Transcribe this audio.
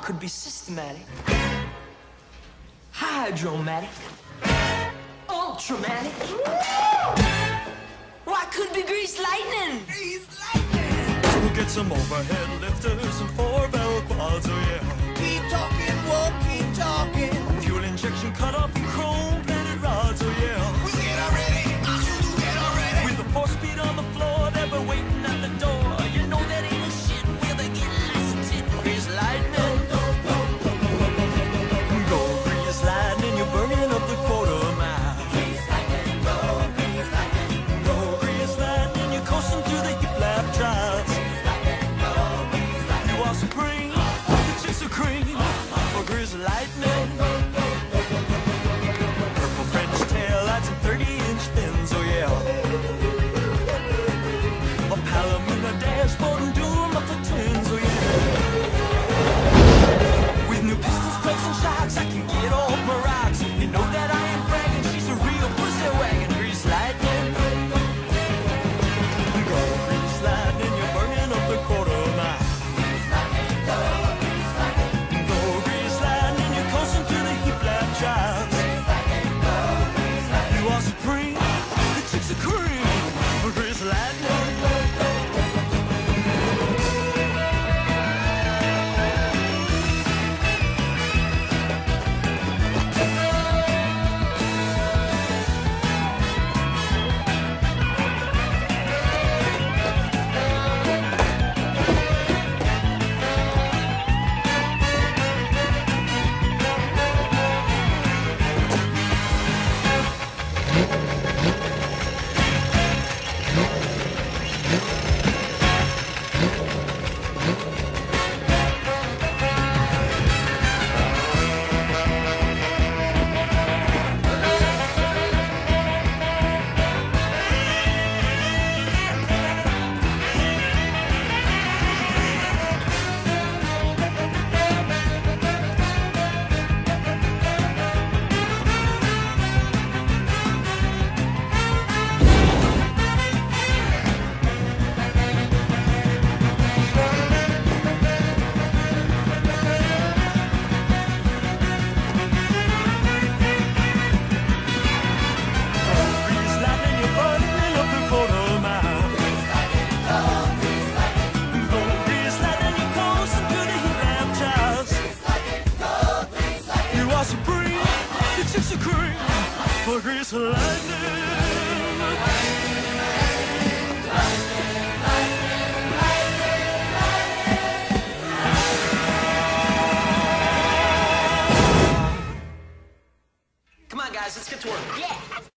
could be systematic, hydromatic, ultramatic. Why could be grease lightning? Grease lightning! We'll get some overhead lifters and four barrel quads, oh yeah. Keep talking, walk, keep talking. Fuel injection cut off. no, go lightning Come on, guys, let's get to work. Yeah.